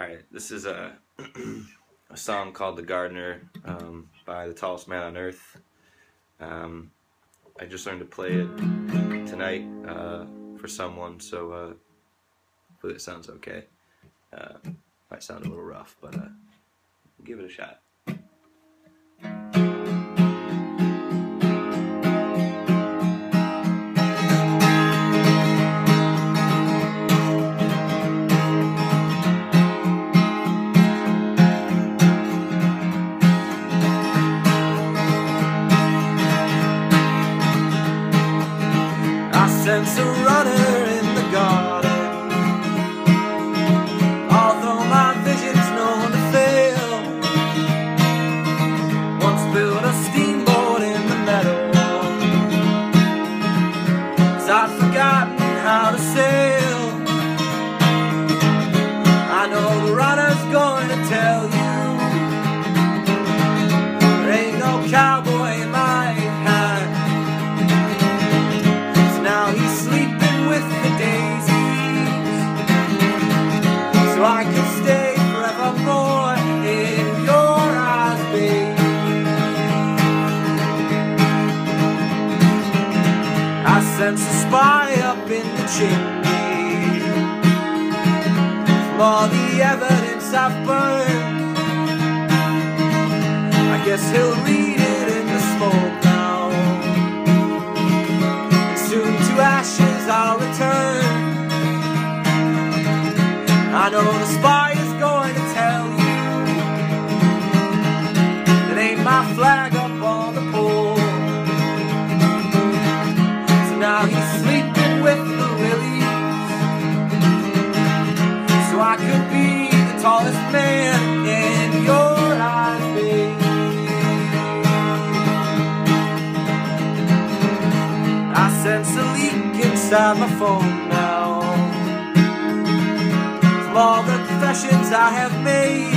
Alright, this is a, a song called The Gardener um, by The Tallest Man on Earth. Um, I just learned to play it tonight uh, for someone, so uh, hopefully it sounds okay. Uh, might sound a little rough, but uh, give it a shot. Sense a runner in the garden. Although my vision's known to fail, once built a steamboat in the meadow. Cause I'd forgotten how to sail. I know the runner's going to tell you there ain't no cowboy So I can stay forevermore in your eyes, babe. I sense a spy up in the chimney. All the evidence I've burned, I guess he'll read inside my phone now. From all the confessions I have made,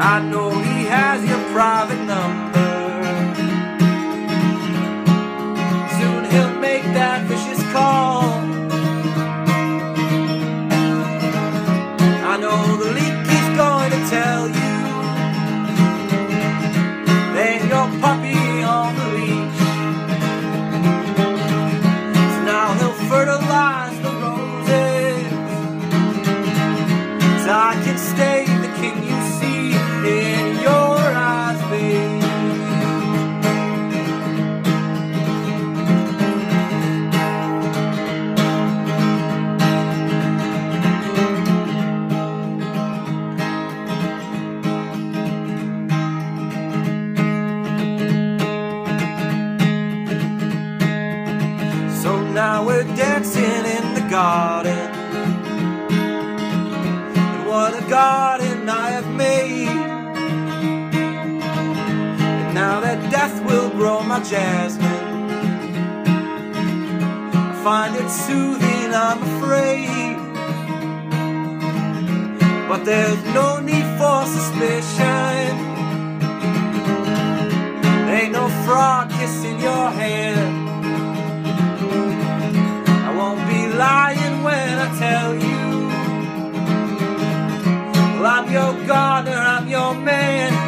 I know he has your private can stay the king you see in your eyes, babe. So now we're dancing in the garden. Garden I have made. And now that death will grow my jasmine. I find it soothing, I'm afraid. But there's no need for suspicion. Ain't no frog kissing your hand. Your gardener, I'm your man.